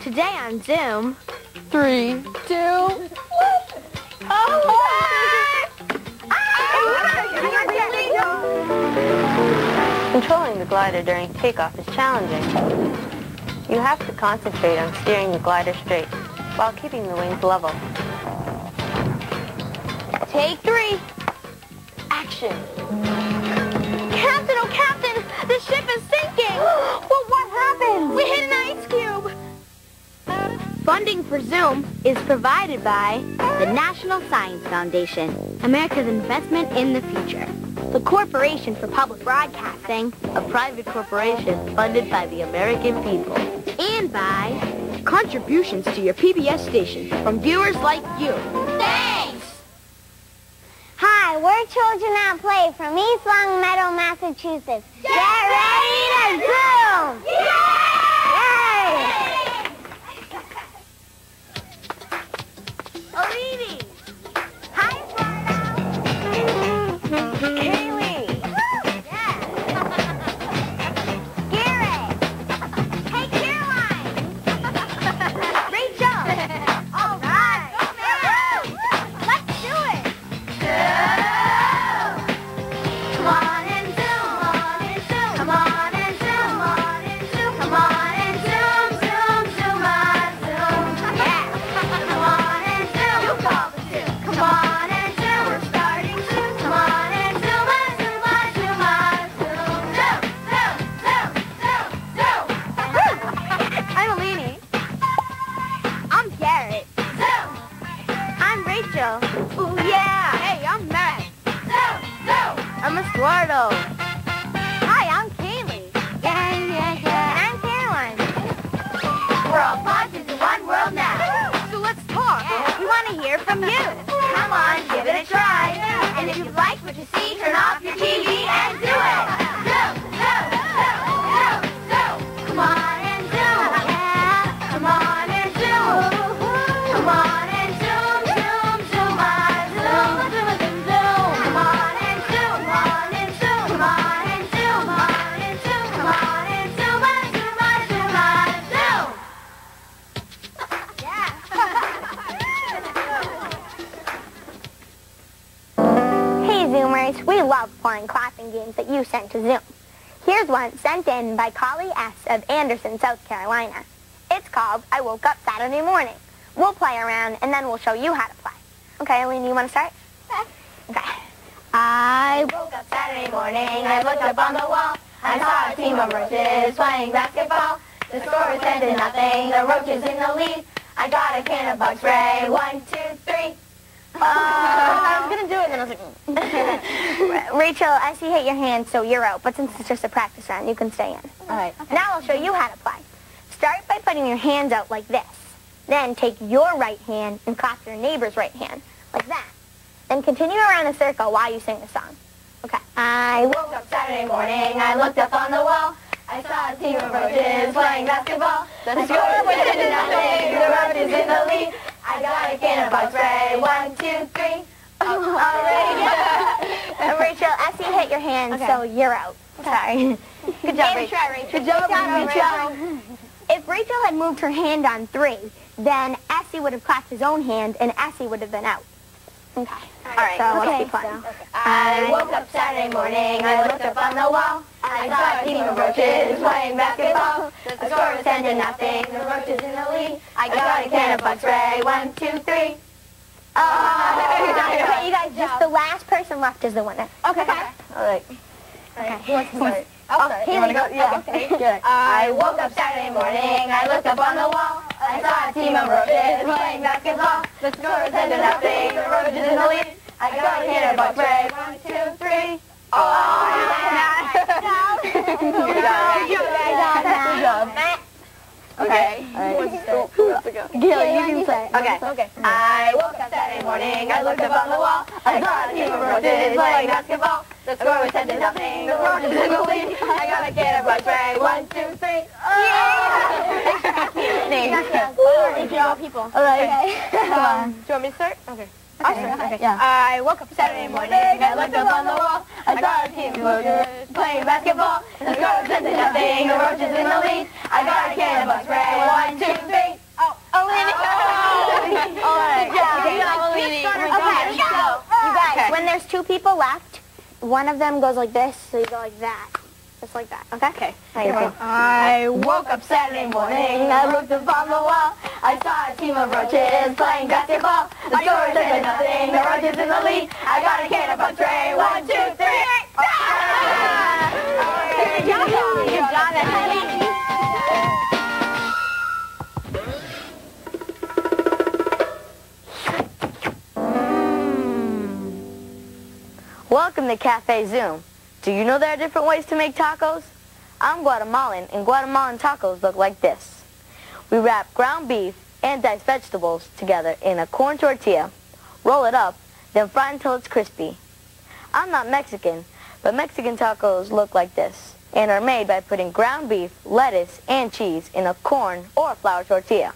Today on Zoom. Three, two, one. Oh! Controlling the glider during takeoff is challenging. You have to concentrate on steering the glider straight while keeping the wings level. Take three. Action. Captain, oh Captain, the ship is sinking. well, what happened? We hit an ice cube. Funding for Zoom is provided by the National Science Foundation, America's investment in the future. The Corporation for Public Broadcasting, a private corporation funded by the American people. And by contributions to your PBS station from viewers like you. Thanks! Hi, we're Children at Play from East Longmeadow, Massachusetts. Get ready to zoom! I'm Estuardo. Hi, I'm Kaleigh. Yeah, yeah, yeah. And I'm Caroline. We're all pods into one world now. So let's talk. We want to hear from you. Come on, give it a try. And if you like what you see, turn off your TV that you sent to Zoom. Here's one sent in by Collie S. of Anderson, South Carolina. It's called I Woke Up Saturday Morning. We'll play around, and then we'll show you how to play. Okay, Aline, you want to start? Okay. I woke up Saturday morning, I looked up on the wall. I saw a team of roaches playing basketball. The score was 10 to nothing, the roaches in the lead. I got a can of bug spray, one, two, three. Uh, I was going to do it, and then I was like... Rachel, I see you hit your hand, so you're out. But since it's just a practice round, you can stay in. All right. Now I'll show you how to play. Start by putting your hands out like this. Then take your right hand and clap your neighbor's right hand, like that. Then continue around the circle while you sing the song. Okay. I Woke up Saturday morning, I looked up on the wall. I saw a team of roaches playing basketball. The score was 10 to nothing, the roaches in the lead. I got a can of bug spray, one, two, three. Oh, all right. Uh, Rachel, I see hit your hand, Okay. so you're out. Sorry. Good job, Give it a Rachel. try, Rachel. Good job, Rachel. If Rachel had moved her hand on three, then Essie would have clapped his own hand, and Essie would have been out. Okay. All right. So be fun. I woke up Saturday morning, I looked up on the wall. I saw a team of roaches playing basketball. The score was 10 to nothing, the roaches in the lead. I got a can of bug spray, one, two, three. Oh, okay, you guys, just the last person left is the winner. Okay. All right. Okay. Who wants to start? I'll Oh, you wanna go? Yeah. Okay. Good. I woke up Saturday morning, I looked up on the wall. I saw a team of roaches playing basketball. The score was 10 to nothing, the roaches in the lead. I got a of bug spray, one, two, three. Oh, Good Good job. Okay. All right. Who wants to go? Gil, you can say. Okay. Okay. I woke up Saturday morning, I looked up on the wall. I saw a team of roaches playing basketball. The score is ten to nothing. The world is in the lead. I gotta get a right, Gray. One, two, three. Oh! Names. Thank you, all people. All right. Okay. Um, do you want me to start? Okay. Okay, Oscar, okay. Yeah. I woke up Saturday morning I looked up on the wall. I saw our team losers playing basketball. The score was 10 to nothing. The roaches in the lead. I got a can of spray. One, two, three. Oh, oh, Lenny. Oh, All right. Yeah, okay. Okay. Okay. Okay. Okay. Okay. Okay. Okay. Okay. When there's two people left, one of them goes like this, so you go like that. Just like that, okay? Okay. I woke up Saturday morning, I looked upon the wall. I saw a team of roaches playing basketball. The score said nothing, the roaches in the lead. I got a can of a tray, one, two, three. Ah! Good job, Welcome to Cafe Zoom. Do you know there are different ways to make tacos? I'm Guatemalan, and Guatemalan tacos look like this. We wrap ground beef and diced vegetables together in a corn tortilla, roll it up, then fry until it's crispy. I'm not Mexican, but Mexican tacos look like this and are made by putting ground beef, lettuce, and cheese in a corn or flour tortilla.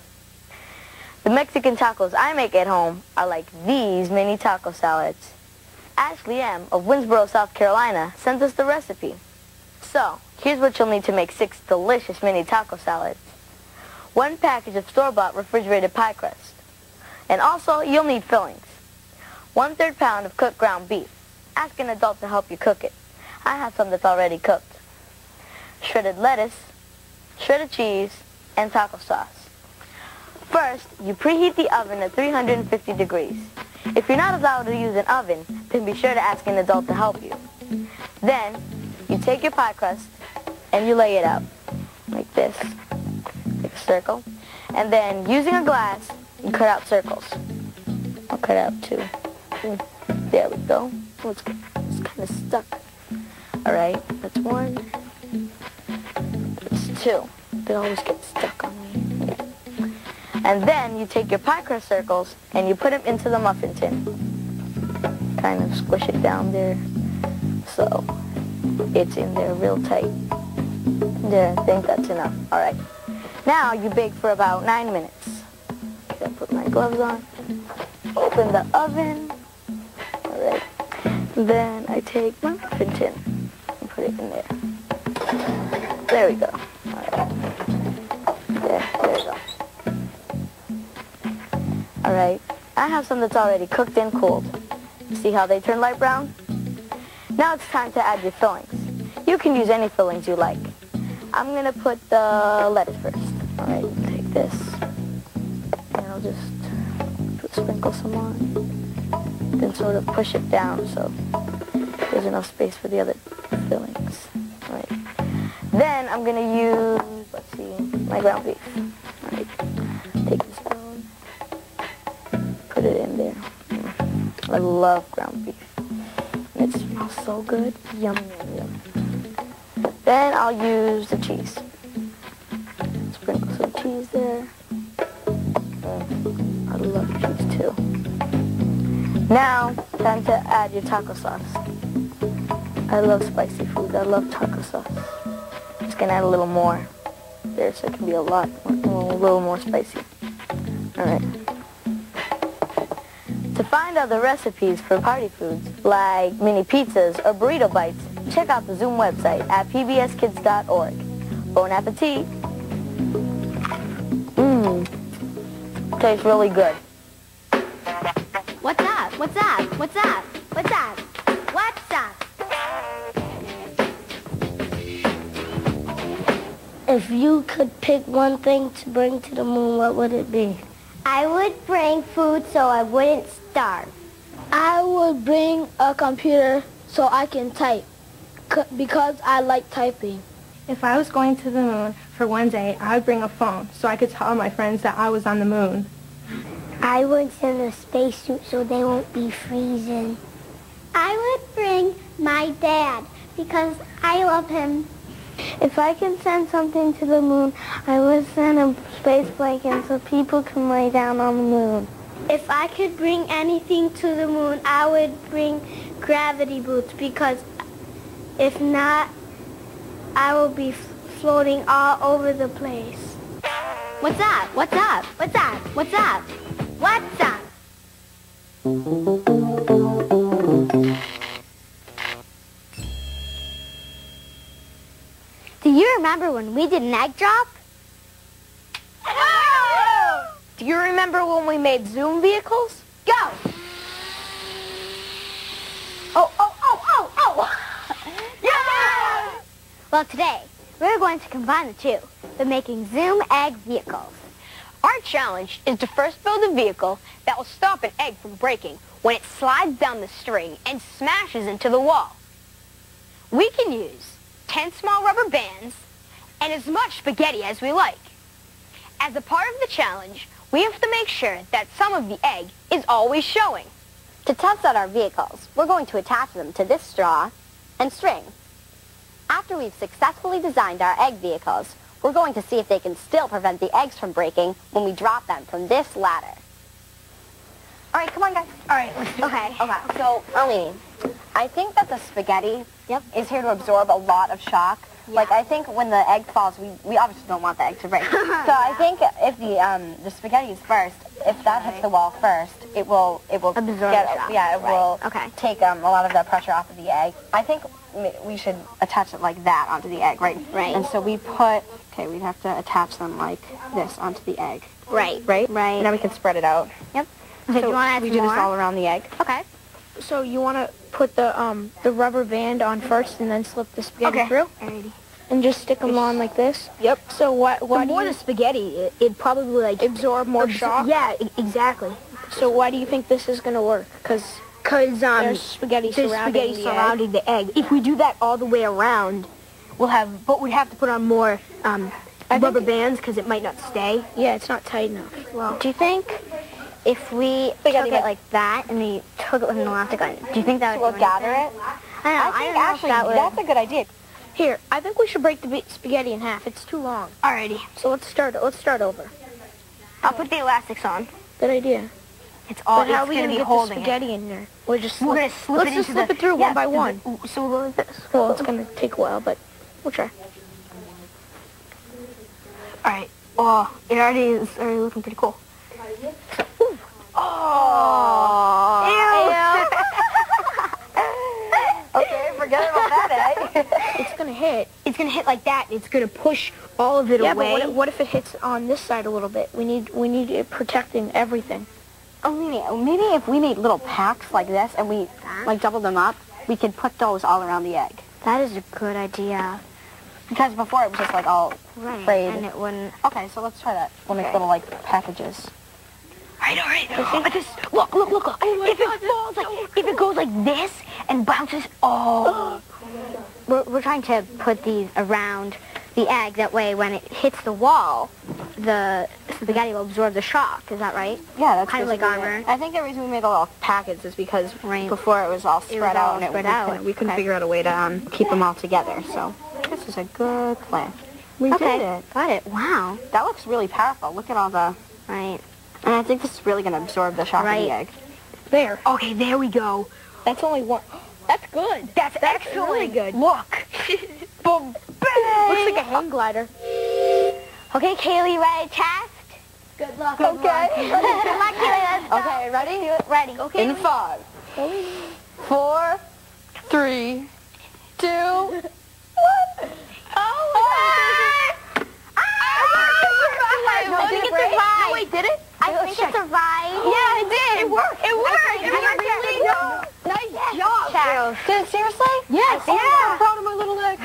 The Mexican tacos I make at home are like these mini taco salads. Ashley M. of Winnsboro, South Carolina sent us the recipe. So, here's what you'll need to make six delicious mini taco salads. One package of store-bought refrigerated pie crust. And also, you'll need fillings. One-third pound of cooked ground beef. Ask an adult to help you cook it. I have some that's already cooked. Shredded lettuce, shredded cheese, and taco sauce. First, you preheat the oven at 350 degrees. If you're not allowed to use an oven, then be sure to ask an adult to help you. Then, you take your pie crust and you lay it out like this, like a circle. And then, using a glass, you cut out circles. I'll cut out two. There we go. It's, it's kind of stuck. All right, that's one. That's two. They always get stuck on me. And then you take your pie crust circles and you put them into the muffin tin. Kind of squish it down there so it's in there real tight. There, I think that's enough. All right. Now you bake for about nine minutes. Then put my gloves on. Open the oven. All right. Then I take my muffin tin and put it in there. There we go. All right. I have some that's already cooked and cooled. See how they turn light brown? Now it's time to add your fillings. You can use any fillings you like. I'm going to put the lettuce first. All right, take this. And I'll just sprinkle some on. Then sort of push it down so there's enough space for the other fillings. All right. Then I'm going to use, let's see, my ground beef. Love ground beef. It smells so good. Yum, yum, yum. Then I'll use the cheese. Sprinkle some cheese there. I love cheese too. Now, time to add your taco sauce. I love spicy food. I love taco sauce. Just gonna add a little more there so it can be a lot, a little more spicy. Find other recipes for party foods, like mini pizzas or burrito bites, check out the Zoom website at pbskids.org. Bon appetit! Mmm, tastes really good. What's that? What's that? What's that? What's that? What's that? If you could pick one thing to bring to the moon, what would it be? I would bring food so I wouldn't I would bring a computer so I can type c- because I like typing. If I was going to the moon for one day, I would bring a phone so I could tell my friends that I was on the moon. I would send a spacesuit so they won't be freezing. I would bring my dad because I love him. If I can send something to the moon, I would send a space blanket so people can lay down on the moon. If I could bring anything to the moon, I would bring gravity boots because if not, I will be floating all over the place. What's up? What's up? What's up? What's up? What's up? Do you remember when we did an egg drop? Do you remember when we made Zoom vehicles? Go! Oh, oh, oh, oh, oh! yeah! Well, today, we're going to combine the two by making Zoom egg vehicles. Our challenge is to first build a vehicle that will stop an egg from breaking when it slides down the string and smashes into the wall. We can use 10 small rubber bands and as much spaghetti as we like. As a part of the challenge, we have to make sure that some of the egg is always showing. To test out our vehicles, we're going to attach them to this straw and string. After we've successfully designed our egg vehicles, we're going to see if they can still prevent the eggs from breaking when we drop them from this ladder. All right, come on, guys. All right, let's do Okay. Okay. So, Aline, I think that the spaghetti Yep. is here to absorb a lot of shock. Like, I think when the egg falls, we, we obviously don't want the egg to break. so I think if the um, the spaghetti is first, if that hits the wall first, it will it will Absorb get, the. Yeah, it will Okay. take um, a lot of the pressure off of the egg. I think we should attach it like that onto the egg, right? Right. And so we put okay, we'd have to attach them like this onto the egg, Right. right? Right. And then we can spread it out. Yep. Okay, do you want to add we some do more? this all around the egg. Okay. So you want to put the um the rubber band on first and then slip the spaghetti Okay. through Alrighty. And just stick them on like this. Yep. So what The why more the spaghetti, it, it probably like absorb more absor- shock? Yeah, exactly. So why do you think this is gonna work? Because Because um, there's spaghetti there's surrounding spaghetti the egg. surrounding the egg. If we do that all the way around, we'll have, but we'd have to put on more um, I rubber bands because it might not stay. Yeah, it's not tight enough. Well, Do you think if we took it like that and we took it with an elastic gun, do you think that would We'll gather anything? it. I don't know. I I, think know actually that would. that's a good idea. Here, I think we should break the spaghetti in half. It's too long. Alrighty. So let's start. Let's start over. I'll put the elastics on. Good idea. It's all. but how are we gonna, gonna get the holding it. spaghetti in there? We're just We're gonna slip let's it just slip the, it through yeah, one by one. the- So we'll go like this. Well, it's gonna take a while, but we'll try. All right. Oh, it already is already looking pretty cool. Ooh. Oh. Ew. Okay, forget about egg. It's gonna hit. It's gonna hit like that. and It's gonna push all of it Yeah, away. but what if, what if it hits on this side a little bit? We need we need it protecting everything. Oh, maybe, maybe if we made little packs like this and we like doubled them up, we could put those all around the egg. That is a good idea. Because before it was just like all Right. frayed. And it wouldn't. Okay, so let's try that. We'll make little like packages. All right, all right. I just look, look, look, look. if it falls like, if it goes like this and bounces, oh, We're, we're trying to put these around the egg. That way, when it hits the wall, the spaghetti will absorb the shock. Is that right? Yeah, that's Kind of like armor. I think the reason we made a little packets is because Right. before it was all spread was out all and it, spread we couldn't, we couldn't Okay. figure out a way to um, keep them all together. So this is a good plan. We okay. did it. Got it. Wow. That looks really powerful. Look at all the, Right. And I think this is really going to absorb the shock of the egg. There. okay, there we go. That's only one. That's good. That's, That's excellent. really good. Look, boom, bang. Looks like a hang glider. Okay, Kaleigh, ready to test? Good luck. Okay. Good luck, Kaleigh. Let's go. Okay, ready? Ready. Okay. In five, four, three, two, one. Oh, ah! No, ah! oh, I did think it it break? survived. No, wait, did it? I think it survived. Yeah, it did. It worked. It worked. It It worked. really Nice Nice job. job. Did it seriously? Yes. Yeah. Yeah. I'm proud of my little egg.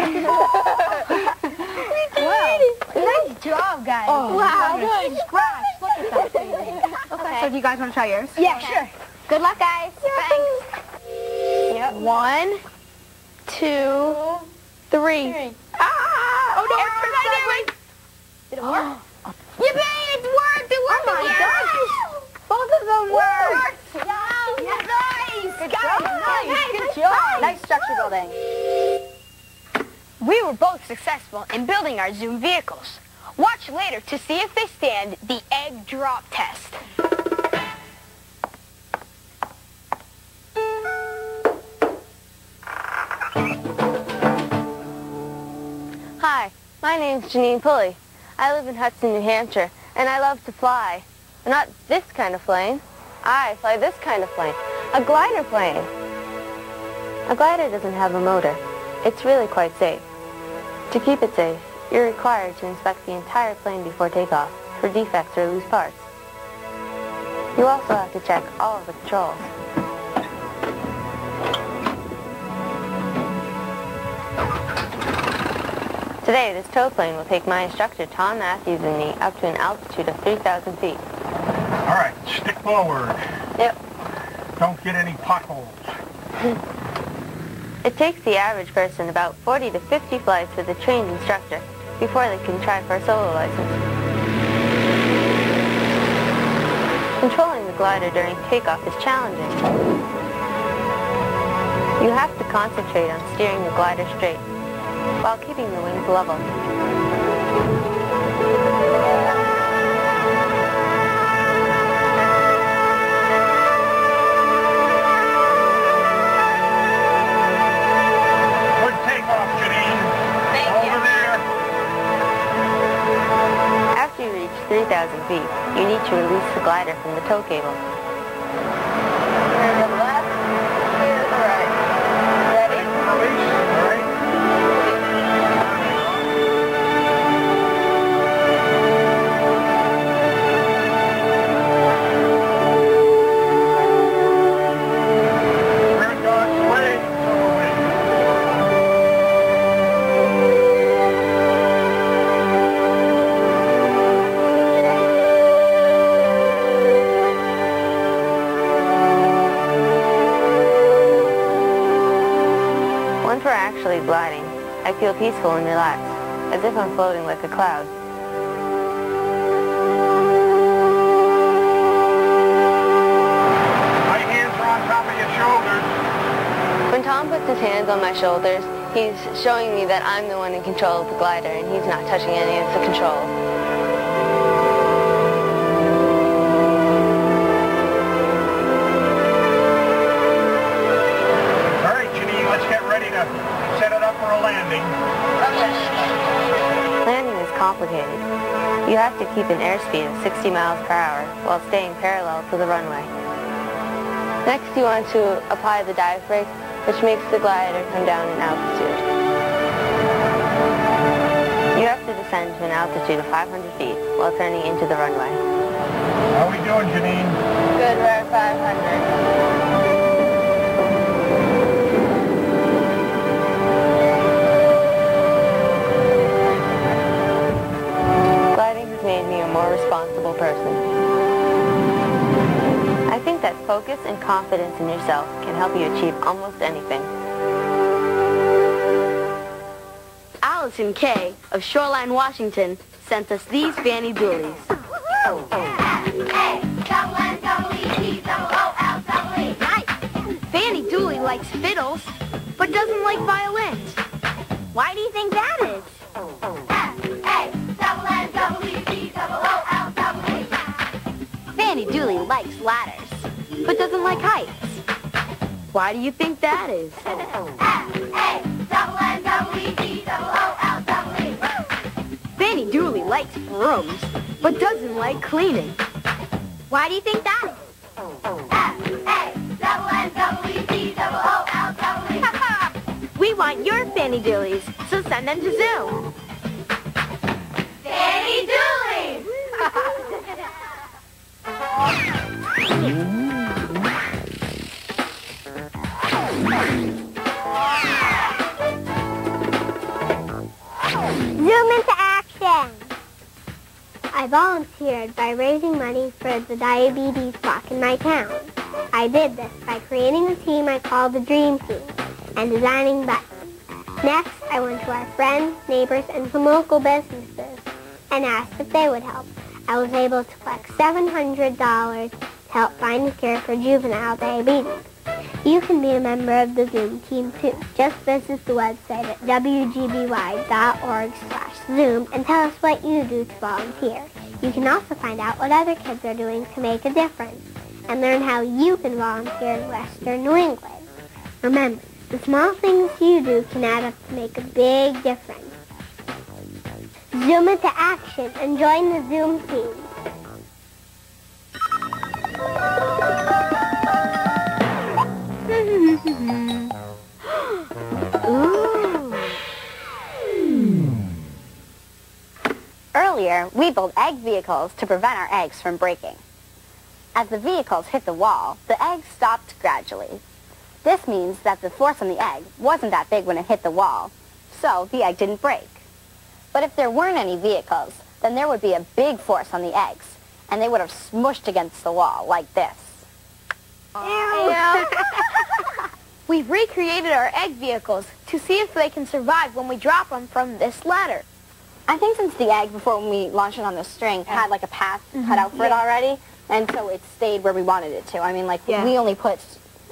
Nice job, guys. Oh, wow. good. Scratch. Look at that baby. Okay. So do you guys want to try yours? Yeah, sure. Good luck, guys. Thanks. Yep. One, two, three. Ah! Oh, no, it's perfect. Did it work? Yippee, it worked. It worked. Oh my Yes. Of them worked. Nice. Good job. nice. Nice. Good job. Nice structure building. We were both successful in building our Zoom vehicles. Watch later to see if they stand the egg drop test. Hi, my name's Janine Pulley. I live in Hudson, New Hampshire, and I love to fly. Not this kind of plane. I fly this kind of plane. A glider plane. A glider doesn't have a motor. It's really quite safe. To keep it safe, you're required to inspect the entire plane before takeoff for defects or loose parts. You also have to check all of the controls. Today, this tow plane will take my instructor, Tom Matthews, and me up to an altitude of 3,000 feet. Stick forward. Yep. Don't get any potholes. It takes the average person about 40 to 50 flights with a trained instructor before they can try for a solo license. Controlling the glider during takeoff is challenging. You have to concentrate on steering the glider straight while keeping the wings level. 3,000 feet, you need to release the glider from the tow cable. Peaceful and relaxed, as if I'm floating like a cloud. My hands are on top of your shoulders. When Tom puts his hands on my shoulders, he's showing me that I'm the one in control of the glider and he's not touching any of the controls. Complicated. You have to keep an airspeed of 60 miles per hour while staying parallel to the runway. Next, you want to apply the dive brake, which makes the glider come down in altitude. You have to descend to an altitude of 500 feet while turning into the runway. How are we doing, Janine? Good, we're at 500. Made me a more responsible person. I think that focus and confidence in yourself can help you achieve almost anything. Allison Kay of Shoreline, Washington sent us these Fannee Doolees. A, double N, double E, T, double O, L, double E. Nice. Fannee Doolee likes fiddles, but doesn't like violins. Why do you think that is? Fannee Doolee likes ladders, but doesn't like heights. Why do you think that is? A, double N, double T, double O, L, double. Fannee Doolee likes brooms, but doesn't like cleaning. Why do you think that is? A, double N, double T, double O, L, double. We want your Fannee Doolees, so send them to Zoo. Fannee Doolee! Zoom into action! I volunteered by raising money for the diabetes walk in my town. I did this by creating a team I called the Dream Team and designing buttons. Next, I went to our friends, neighbors, and some local businesses and asked if they would help. I was able to collect $700 to help find a cure for juvenile diabetes. You can be a member of the Zoom team too. Just visit the website at wgby.org slash Zoom and tell us what you do to volunteer. You can also find out what other kids are doing to make a difference and learn how you can volunteer in Western New England. Remember, the small things you do can add up to make a big difference. Zoom into action and join the Zoom team. Earlier, we built egg vehicles to prevent our eggs from breaking. As the vehicles hit the wall, the eggs stopped gradually. This means that the force on the egg wasn't that big when it hit the wall, so the egg didn't break. But if there weren't any vehicles, then there would be a big force on the eggs, and they would have smushed against the wall like this. We've recreated our egg vehicles to see if they can survive when we drop them from this ladder. I think since the egg, before when we launched it on the string, had like a path cut mm-hmm. out for it already, and so it stayed where we wanted it to. I mean, like, Yeah. we only put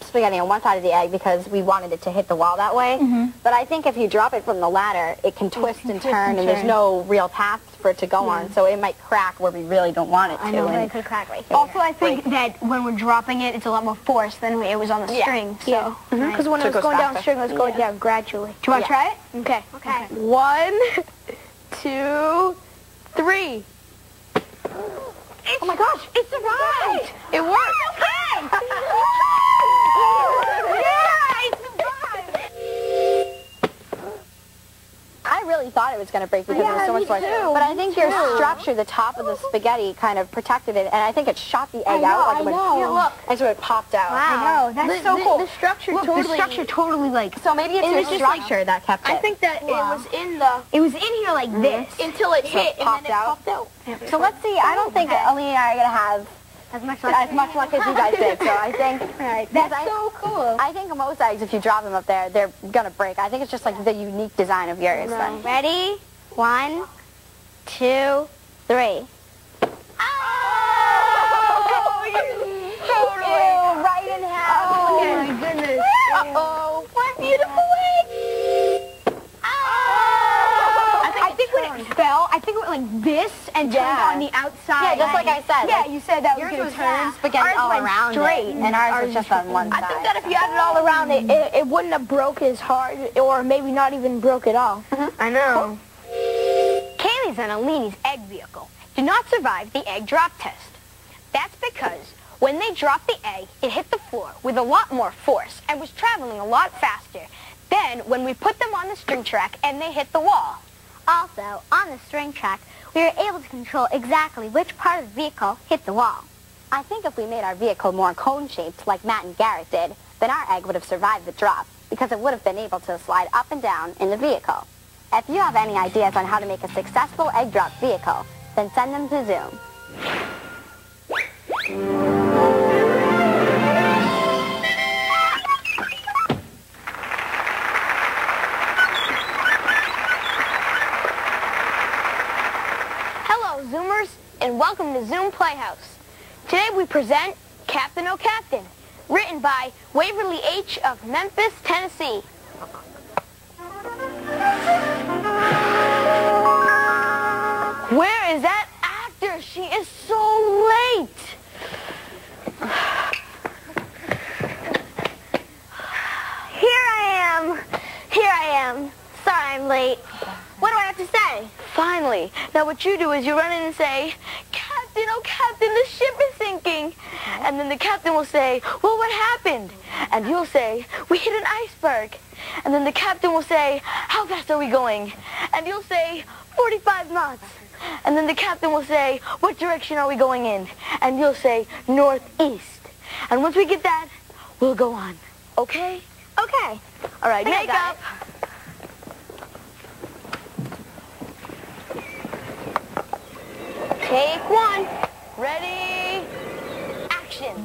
spaghetti on one side of the egg because we wanted it to hit the wall that way. Mm-hmm. But I think if you drop it from the ladder, it can twist and turn, and there's no real path for it to go on, so it might crack where we really don't want it to. I know, and- it could crack right here. Also, I think that when we're dropping it, it's a lot more force than it was on the Yeah. string. So, mm-hmm. because when So it it was goes going down the string, it was going down gradually. Do you want to Yeah. try it? Okay. Okay. One, two, three. oh my gosh! It survived. It worked. Oh, okay. yeah, it. I really thought it was going to break because there was so much force. But I think your structure, the top of the spaghetti, kind of protected it, and I think it shot the egg out. Like I it went- know. Here, look. And so it popped out. I know. That's The- so the- cool. the structure Look, totally- The structure totally like. So maybe it's It your just like- structure that kept it. I think that it was in the It was in here like mm-hmm. this. until it So it hit and then it out? popped out. So let's see. I don't think oh, Aline and I are going to have As much as much luck as you guys did. So I think right. That's I, so cool. I think most eggs, if you drop them up there, they're going to break. I think it's just like the unique design of yours. Ready? One, two, three. Ah! Oh, Ew, right in half. Oh my goodness. Uh-oh. What it fell, I think it went like this and turned Yeah. on the outside. Yeah, just like I said, Yeah, like, you said that Yours was was gonna turn. spaghetti Ours all went around straight, it, and mm-hmm. ours was just on one I think that if you had it all around, it, it, it wouldn't have broke as hard, or maybe not even broke at all. Mm-hmm. I know. Kaleigh's and Aline's egg vehicle did not survive the egg drop test. That's because when they dropped the egg, it hit the floor with a lot more force and was traveling a lot faster than when we put them on the string track and they hit the wall. Also, on the string track, we were able to control exactly which part of the vehicle hit the wall. I think if we made our vehicle more cone-shaped like Matt and Garrett did, then our egg would have survived the drop because it would have been able to slide up and down in the vehicle. If you have any ideas on how to make a successful egg drop vehicle, then send them to Zoom. And welcome to Zoom Playhouse. Today we present Captain O Captain, written by Waverly H. of Memphis, Tennessee. Where is that actor? She is so late. Here I am. Here I am. Sorry I'm late. What do I have to say? Finally. Now what you do is you run in and say, Captain, oh Captain, the ship is sinking. Mm-hmm. And then the captain will say, well, what happened? And you'll say, we hit an iceberg. And then the captain will say, how fast are we going? And you'll say, 45 knots. And then the captain will say, what direction are we going in? And you'll say, northeast. And once we get that, we'll go on. Okay? Okay. All right, I got makeup. Take one. Ready? Action.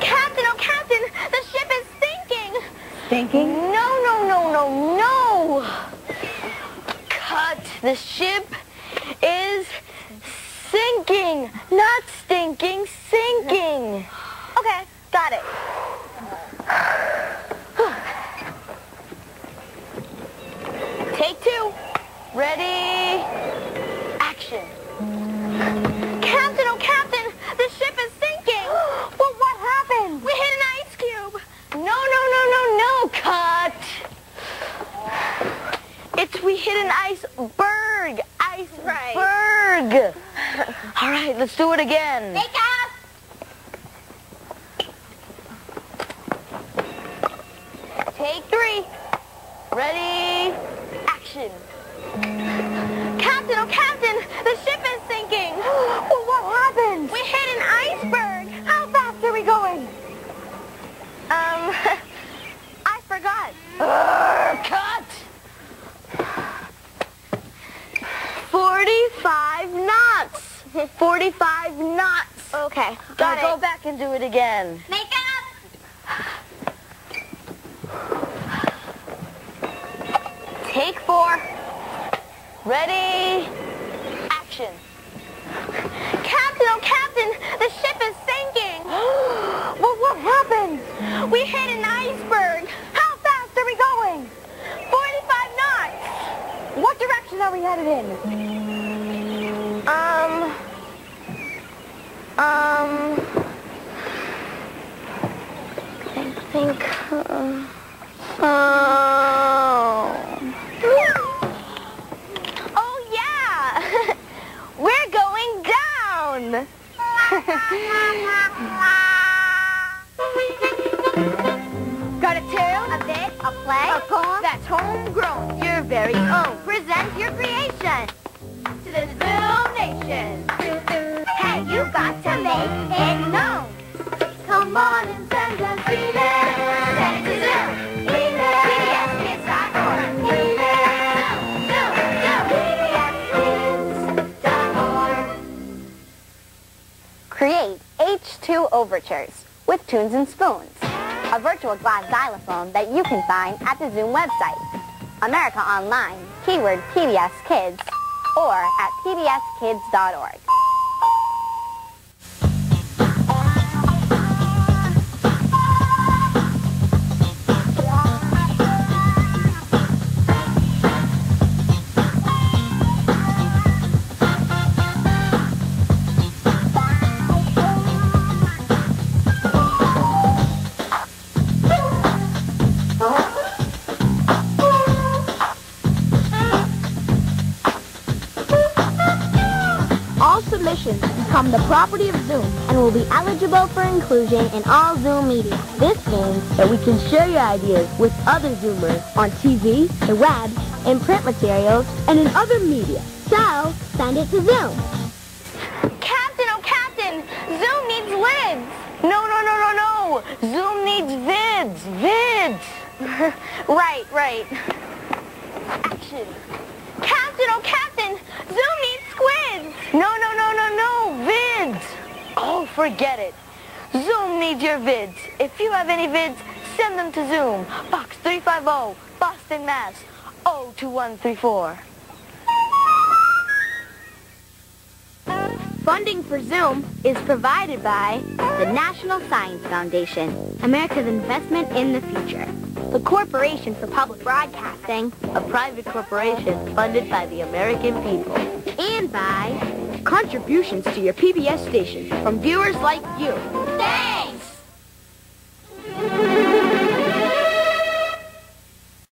Captain, oh Captain, the ship is sinking. Thinking? No, no, no, no, no. Cut. The ship is sinking. Not stinking, sinking. Okay, got it. Let's do it again. Makeup! Take three. Ready? Action. Captain, oh Captain, the ship is sinking. well, what happened? We hit an iceberg. How fast are we going? Um, I forgot. cut. 45 knots. Okay. Now Got go back and do it again. Make up. Take four. Ready? Action. Captain, oh Captain, the ship is sinking. What, what happened? We hit an iceberg. How fast are we going? 45 knots. What direction are we headed in? You can find at the Zoom website. America Online, keyword PBS Kids, or at pbskids.org. become the property of Zoom and will be eligible for inclusion in all Zoom media. This means that we can share your ideas with other Zoomers on TV, the web, in print materials, and in other media. So, send it to Zoom. Captain, oh Captain, Zoom needs lids. No, no, no, no, no. Zoom needs vids, vids. right, right. Action. Captain, oh Captain, Zoom needs squids. No, no, forget it. Zoom needs your vids. If you have any vids, send them to Zoom. Box 350, Boston, Mass. 02134. Funding for Zoom is provided by the National Science Foundation, America's investment in the future, the Corporation for Public Broadcasting, A private corporation funded by the American people. and by contributions to your PBS station from viewers like you. Thanks.